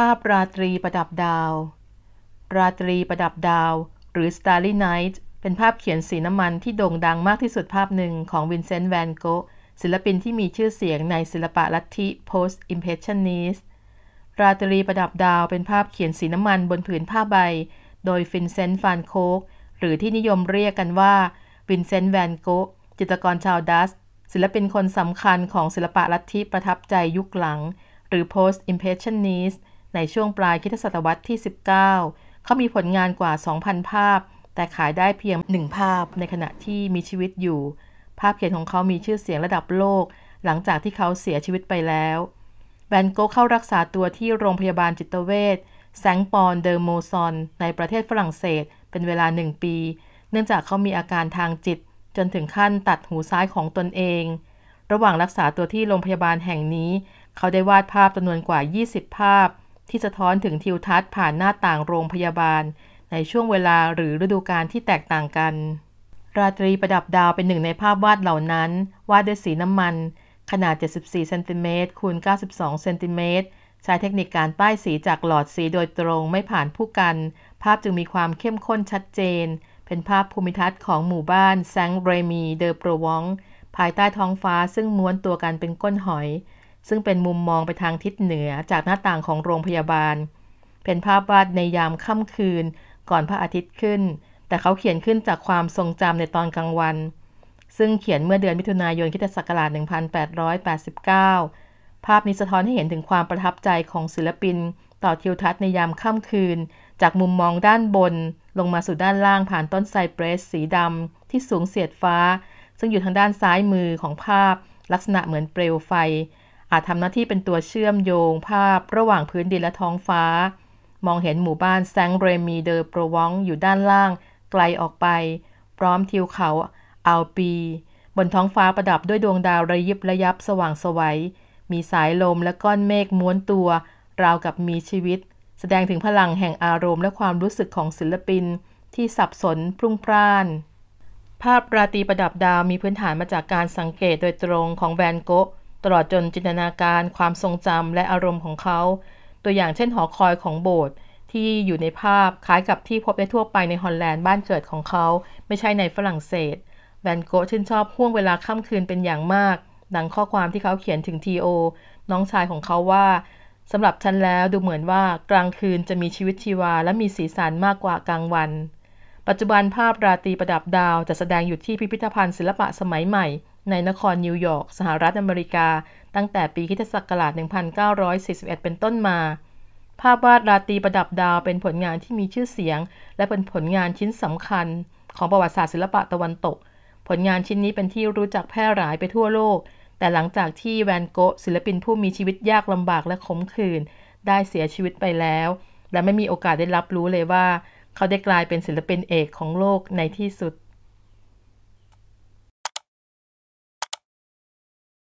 ภาพราตรีประดับดาว ราตรีประดับดาว หรือ Starry Night เป็นภาพเขียนสีน้ำมันที่โด่งดังมากที่สุดภาพหนึ่งของวินเซนต์แวนโกศิลปินที่มีชื่อเสียงในศิลปะลัทธิ Post Impressionist ราตรีประดับดาวเป็นภาพเขียนสีน้ำมันบนผืนผ้าใบ โดยฟินเซนต์ฟานโคคหรือที่นิยมเรียกกันว่าวินเซนต์แวนโกจิตรกรชาวดัตช์ศิลปินคนสำคัญของศิลปะลัทธิประทับใจยุคหลัง หรือ Post Impressionist ในช่วงปลายคริสต์ศตวรรษที่ 19 เขามีผลงานกว่า 2,000 ภาพ แต่ขายได้เพียงหนึ่งภาพในขณะที่มีชีวิตอยู่ ภาพเขียนของเขามีชื่อเสียงระดับโลก หลังจากที่เขาเสียชีวิตไปแล้วแวนโกเข้ารักษาตัวที่โรงพยาบาลจิตเวชแซงปอนเดอร์โมซอน ในประเทศฝรั่งเศส เป็นเวลาหนึ่งปี เนื่องจากเขามีอาการทางจิต จนถึงขั้นตัดหูซ้ายของตนเอง ระหว่างรักษาตัวที่โรงพยาบาลแห่งนี้ เขาได้วาดภาพจำนวนกว่า 20 ภาพ ที่สะท้อนถึงทิวทัศน์ผ่านหน้าต่างโรงพยาบาล ในช่วงเวลาหรือฤดูกาลที่แตกต่างกัน ราตรีประดับดาวเป็นหนึ่งในภาพวาดเหล่านั้น วาดด้วยสีน้ำมัน ขนาด 74 เซนติเมตรคูณ 92 เซนติเมตรใช้เทคนิคการป้ายสีจากหลอดสีโดยตรงไม่ผ่านผู้กัน ภาพจึงมีความเข้มข้นชัดเจน เป็นภาพภูมิทัศน์ของหมู่บ้านแซงเรมีเดอโปรวองภายใต้ท้องฟ้าซึ่งม้วนตัวกันเป็นก้นหอย ซึ่งเป็นมุมมองไปทางทิศเหนือจากหน้าต่างของโรงพยาบาล เป็นภาพวาดในยามค่ำคืน ก่อนพระอาทิตย์ขึ้น แต่เขาเขียนขึ้นจากความทรงจำในตอนกลางวัน ซึ่งเขียนเมื่อเดือนมิถุนายนคิศักราช1889 ภาพนี้สะท้อนให้เห็นถึงความประทับใจของศิลปิน ต่อทิวทัศน์ในยามค่ำคืน จากมุมมองด้านบน ลงมาสู่ด้านล่างผ่านต้นไซเปรสสีดำที่สูงเสียดฟ้า ซึ่งอยู่ทางด้านซ้ายมือของภาพ ลักษณะเหมือนเปลวไฟ อาจทำหน้าที่เป็นตัวเชื่อมโยงภาพระหว่างพื้นดินและท้องฟ้า มองเห็นหมู่บ้านแซงเรมีเดอโปรวองอยู่ด้านล่าง ไกลออกไป พร้อมทิวเขาอัลปี บนท้องฟ้าประดับด้วยดวงดาวระยิบระยับสว่างสวัยมีสายลมและก้อนเมฆม้วนตัว ราวกับมีชีวิต แสดงถึงพลังแห่งอารมณ์และความรู้สึกของศิลปิน ที่สับสนพรุ่งพร่าน ภาพราตรีประดับดาวมีพื้นฐานมาจากการสังเกตโดยตรงของแวนโกะ ตลอดจนจินตนาการความทรงจำและอารมณ์ของเขา ตัวอย่างเช่นหอคอยของโบสถ์ที่อยู่ในภาพคล้ายกับที่พบได้ทั่วไปในฮอลแลนด์บ้านเกิดของเขา ไม่ใช่ในฝรั่งเศสแวนโกะชื่นชอบห่วงเวลาค่ำคืนเป็นอย่างมากดังข้อความที่เขาเขียนถึงทีโอน้องชายของเขาว่าสำหรับฉันแล้วดูเหมือนว่ากลางคืนจะมีชีวิตชีวาและมีสีสันมากกว่ากลางวัน ปัจจุบันภาพราตรีประดับดาวจะแสดงอยู่ที่พิพิธภัณฑ์ศิลปะสมัยใหม่ ในนครนิวยอร์กสหรัฐอเมริกา ตั้งแต่ปีคิศักราช 1941 เป็นต้นมา ภาพวาดราตรีประดับดาวเป็นผลงานที่มีชื่อเสียง และเป็นผลงานชิ้นสำคัญ ของประวัติศาสตร์ศิลปะตะวันตก ผลงานชิ้นนี้เป็นที่รู้จักแพร่หลายไปทั่วโลก แต่หลังจากที่แวนโกะศิลปินผู้มีชีวิตยากลำบากและขมขื่นได้เสียชีวิตไปแล้ว และไม่มีโอกาสได้รับรู้เลยว่า เขาได้กลายเป็นศิลปินเอกของโลกในที่สุด